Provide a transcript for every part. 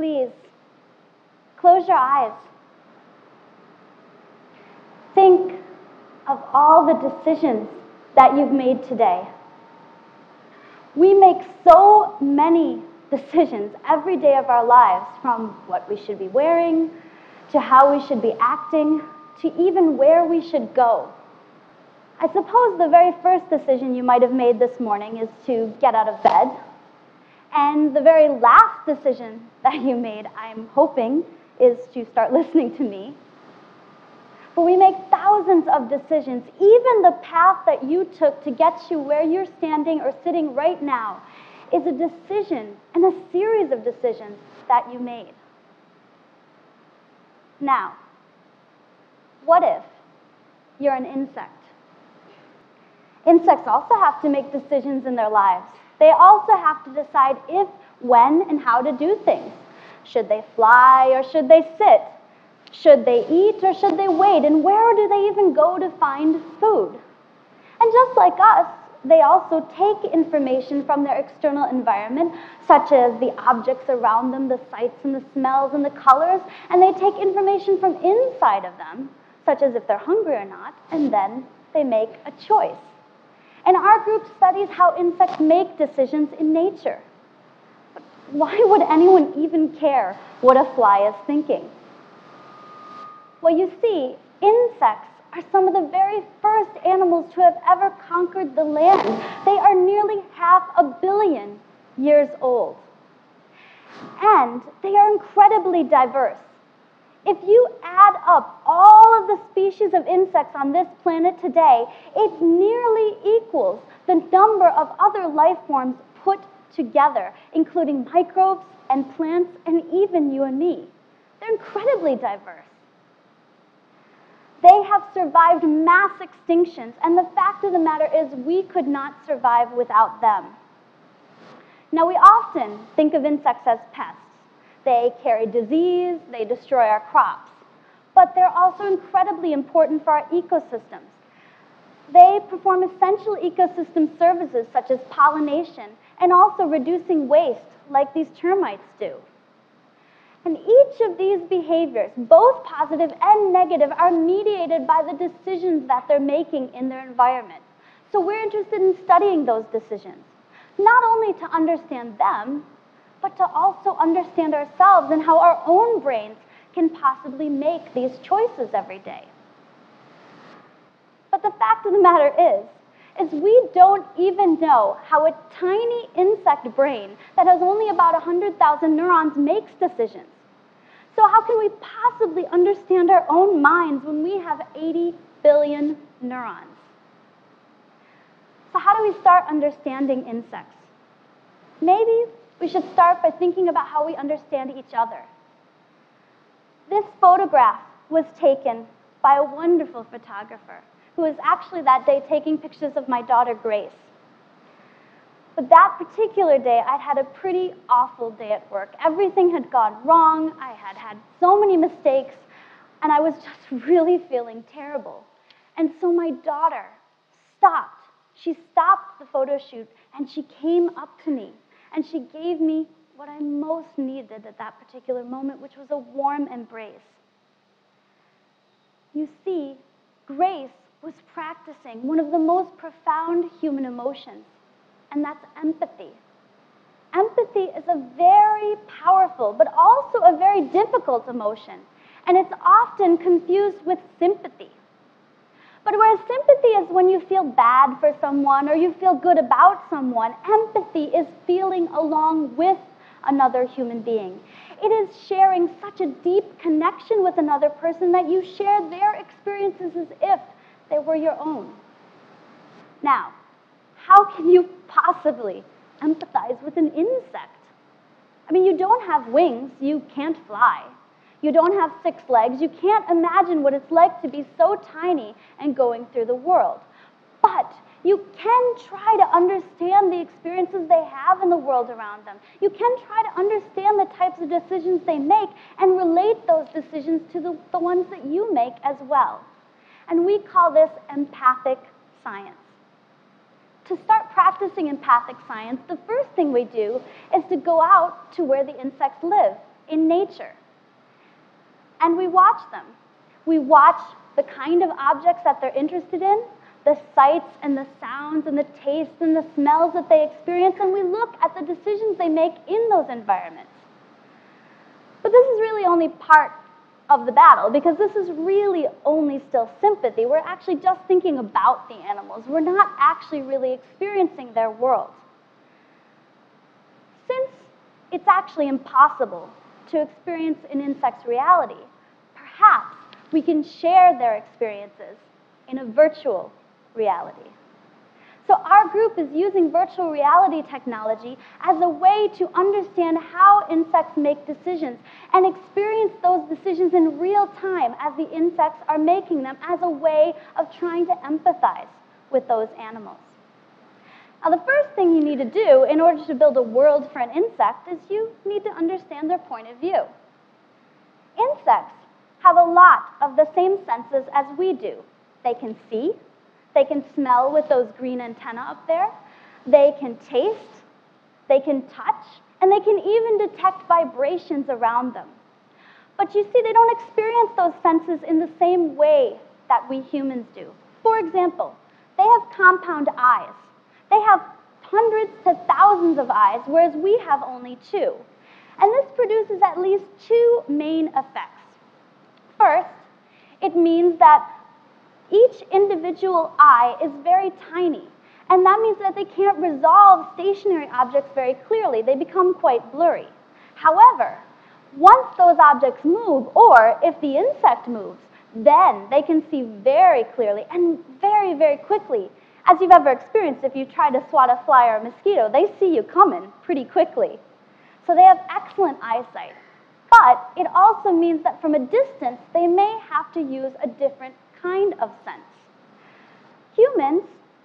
please close your eyes. Think of all the decisions that you've made today. We make so many decisions every day of our lives from what we should be wearing to how we should be acting to even where we should go. I suppose the very first decision you might have made this morning is to get out of bed. And the very last decision that you made, I'm hoping, is to start listening to me. But we make thousands of decisions. Even the path that you took to get you where you're standing or sitting right now is a decision and a series of decisions that you made. Now, what if you're an insect? Insects also have to make decisions in their lives. They also have to decide if, when, and how to do things. Should they fly or should they sit? Should they eat or should they wait? And where do they even go to find food? And just like us, they also take information from their external environment, such as the objects around them, the sights and the smells and the colors, and they take information from inside of them, such as if they're hungry or not, and then they make a choice. And our group studies how insects make decisions in nature. But why would anyone even care what a fly is thinking? Well, you see, insects are some of the very first animals to have ever conquered the land. They are nearly half a billion years old. And they are incredibly diverse. If you add up all of the species of insects on this planet today, it nearly equals the number of other life forms put together, including microbes and plants and even you and me. They're incredibly diverse. They have survived mass extinctions, and the fact of the matter is, we could not survive without them. Now, we often think of insects as pests. They carry disease, they destroy our crops, but they're also incredibly important for our ecosystems. They perform essential ecosystem services such as pollination and also reducing waste, like these termites do. And each of these behaviors, both positive and negative, are mediated by the decisions that they're making in their environment. So we're interested in studying those decisions, not only to understand them, but to also understand ourselves and how our own brains can possibly make these choices every day. But the fact of the matter is, is we don't even know how a tiny insect brain that has only about 100,000 neurons makes decisions. So how can we possibly understand our own minds when we have 80 billion neurons? So how do we start understanding insects? Maybe we should start by thinking about how we understand each other. This photograph was taken by a wonderful photographer who was actually that day taking pictures of my daughter Grace. But that particular day, I'd had a pretty awful day at work. Everything had gone wrong. I had had so many mistakes, and I was just really feeling terrible. And so my daughter stopped. She stopped the photo shoot, and she came up to me, and she gave me what I most needed at that particular moment, which was a warm embrace. You see, Grace was practicing one of the most profound human emotions and that's empathy. Empathy is a very powerful, but also a very difficult emotion, and it's often confused with sympathy. But whereas sympathy is when you feel bad for someone or you feel good about someone, empathy is feeling along with another human being. It is sharing such a deep connection with another person that you share their experiences as if they were your own. Now, how can you possibly empathize with an insect? I mean, you don't have wings, you can't fly. You don't have six legs, you can't imagine what it's like to be so tiny and going through the world. But you can try to understand the experiences they have in the world around them. You can try to understand the types of decisions they make and relate those decisions to the, the ones that you make as well. And we call this empathic science to start practicing empathic science, the first thing we do is to go out to where the insects live, in nature. And we watch them. We watch the kind of objects that they're interested in, the sights and the sounds and the tastes and the smells that they experience, and we look at the decisions they make in those environments. But this is really only part of the battle because this is really only still sympathy. We're actually just thinking about the animals. We're not actually really experiencing their world. Since it's actually impossible to experience an insect's reality, perhaps we can share their experiences in a virtual reality. So our group is using virtual reality technology as a way to understand how insects make decisions and experience those decisions in real time as the insects are making them as a way of trying to empathize with those animals. Now, the first thing you need to do in order to build a world for an insect is you need to understand their point of view. Insects have a lot of the same senses as we do. They can see, they can smell with those green antennae up there. They can taste. They can touch. And they can even detect vibrations around them. But you see, they don't experience those senses in the same way that we humans do. For example, they have compound eyes. They have hundreds to thousands of eyes, whereas we have only two. And this produces at least two main effects. First, it means that each individual eye is very tiny. And that means that they can't resolve stationary objects very clearly. They become quite blurry. However, once those objects move, or if the insect moves, then they can see very clearly and very, very quickly. As you've ever experienced, if you try to swat a fly or a mosquito, they see you coming pretty quickly. So they have excellent eyesight. But it also means that from a distance, they may have to use a different kind of sense. Humans,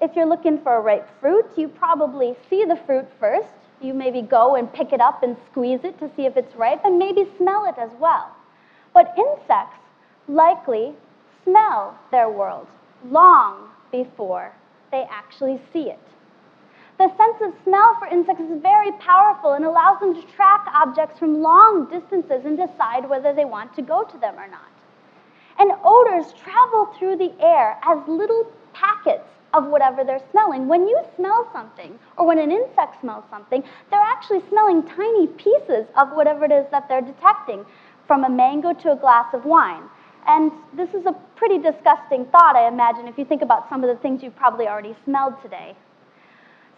if you're looking for a ripe fruit, you probably see the fruit first. You maybe go and pick it up and squeeze it to see if it's ripe and maybe smell it as well. But insects likely smell their world long before they actually see it. The sense of smell for insects is very powerful and allows them to track objects from long distances and decide whether they want to go to them or not. And odors travel through the air as little packets of whatever they're smelling. When you smell something, or when an insect smells something, they're actually smelling tiny pieces of whatever it is that they're detecting, from a mango to a glass of wine. And this is a pretty disgusting thought, I imagine, if you think about some of the things you've probably already smelled today.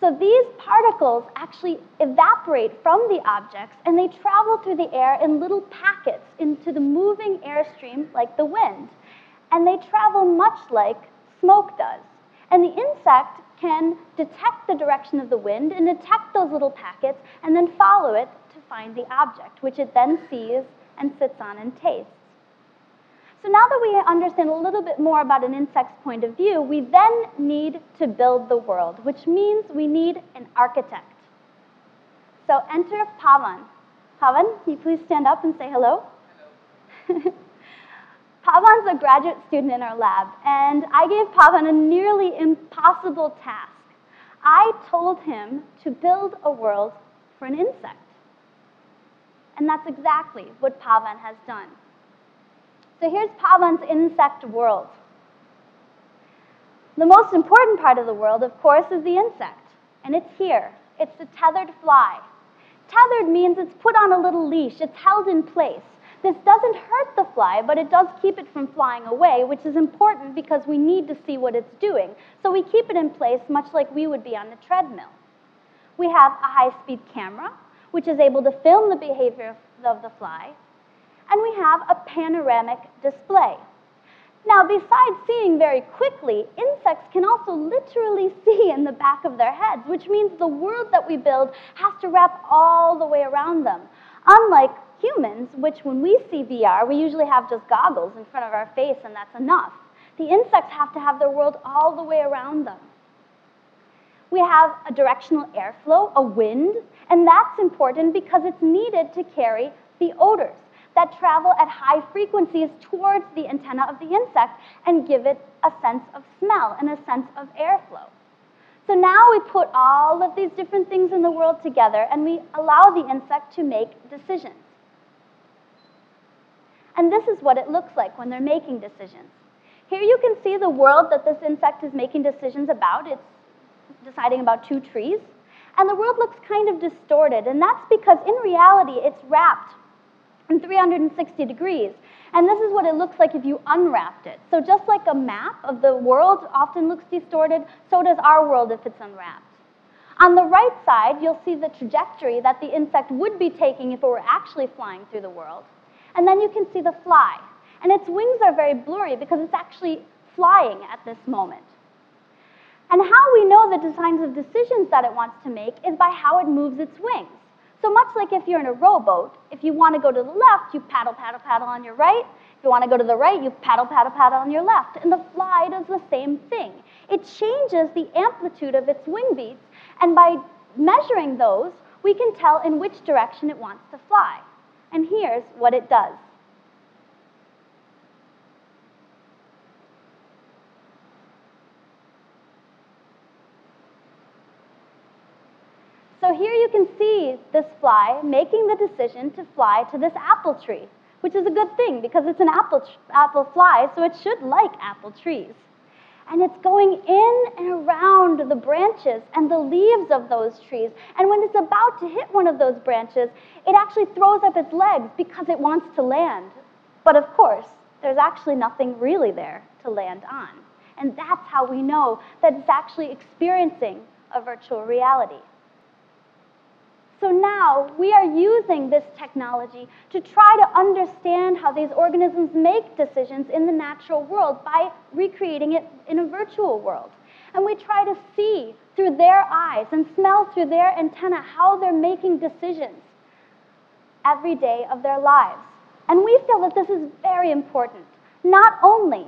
So these particles actually evaporate from the objects and they travel through the air in little packets into the moving airstream like the wind. And they travel much like smoke does. And the insect can detect the direction of the wind and detect those little packets and then follow it to find the object, which it then sees and sits on and tastes. So now that we understand a little bit more about an insect's point of view, we then need to build the world, which means we need an architect. So enter Pavan. Pavan, can you please stand up and say hello? Hello. Pavan's a graduate student in our lab, and I gave Pavan a nearly impossible task. I told him to build a world for an insect. And that's exactly what Pavan has done. So here's Pavan's insect world. The most important part of the world, of course, is the insect. And it's here. It's the tethered fly. Tethered means it's put on a little leash. It's held in place. This doesn't hurt the fly, but it does keep it from flying away, which is important because we need to see what it's doing. So we keep it in place much like we would be on the treadmill. We have a high-speed camera, which is able to film the behavior of the fly and we have a panoramic display. Now, besides seeing very quickly, insects can also literally see in the back of their heads, which means the world that we build has to wrap all the way around them. Unlike humans, which when we see VR, we usually have just goggles in front of our face and that's enough. The insects have to have their world all the way around them. We have a directional airflow, a wind, and that's important because it's needed to carry the odors that travel at high frequencies towards the antenna of the insect and give it a sense of smell and a sense of airflow. So now we put all of these different things in the world together and we allow the insect to make decisions. And this is what it looks like when they're making decisions. Here you can see the world that this insect is making decisions about. It's deciding about two trees. And the world looks kind of distorted, and that's because in reality it's wrapped in 360 degrees. And this is what it looks like if you unwrapped it. So just like a map of the world often looks distorted, so does our world if it's unwrapped. On the right side, you'll see the trajectory that the insect would be taking if it were actually flying through the world. And then you can see the fly. And its wings are very blurry because it's actually flying at this moment. And how we know the designs of decisions that it wants to make is by how it moves its wings. So much like if you're in a rowboat, if you want to go to the left, you paddle, paddle, paddle on your right. If you want to go to the right, you paddle, paddle, paddle on your left. And the fly does the same thing. It changes the amplitude of its wing beats, and by measuring those, we can tell in which direction it wants to fly. And here's what it does. So here you can see this fly making the decision to fly to this apple tree, which is a good thing because it's an apple, apple fly, so it should like apple trees. And it's going in and around the branches and the leaves of those trees. And when it's about to hit one of those branches, it actually throws up its legs because it wants to land. But of course, there's actually nothing really there to land on. And that's how we know that it's actually experiencing a virtual reality. So now we are using this technology to try to understand how these organisms make decisions in the natural world by recreating it in a virtual world. And we try to see through their eyes and smell through their antenna how they're making decisions every day of their lives. And we feel that this is very important, not only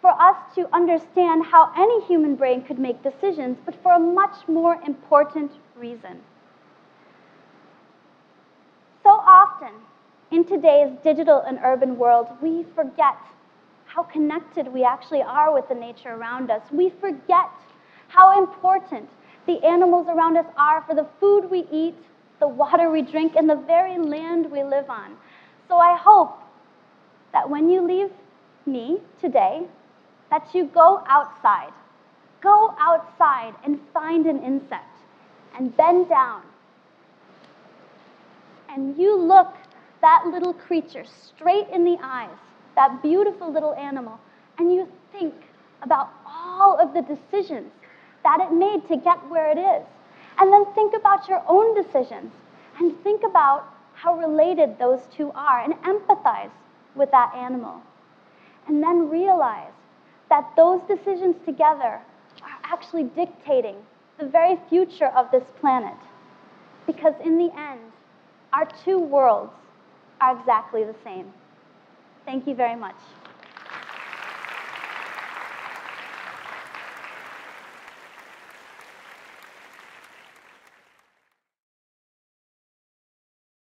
for us to understand how any human brain could make decisions, but for a much more important reason. So often in today's digital and urban world, we forget how connected we actually are with the nature around us. We forget how important the animals around us are for the food we eat, the water we drink, and the very land we live on. So I hope that when you leave me today, that you go outside. Go outside and find an insect and bend down and you look that little creature straight in the eyes, that beautiful little animal, and you think about all of the decisions that it made to get where it is. And then think about your own decisions and think about how related those two are and empathize with that animal. And then realize that those decisions together are actually dictating the very future of this planet. Because in the end, our two worlds are exactly the same. Thank you very much.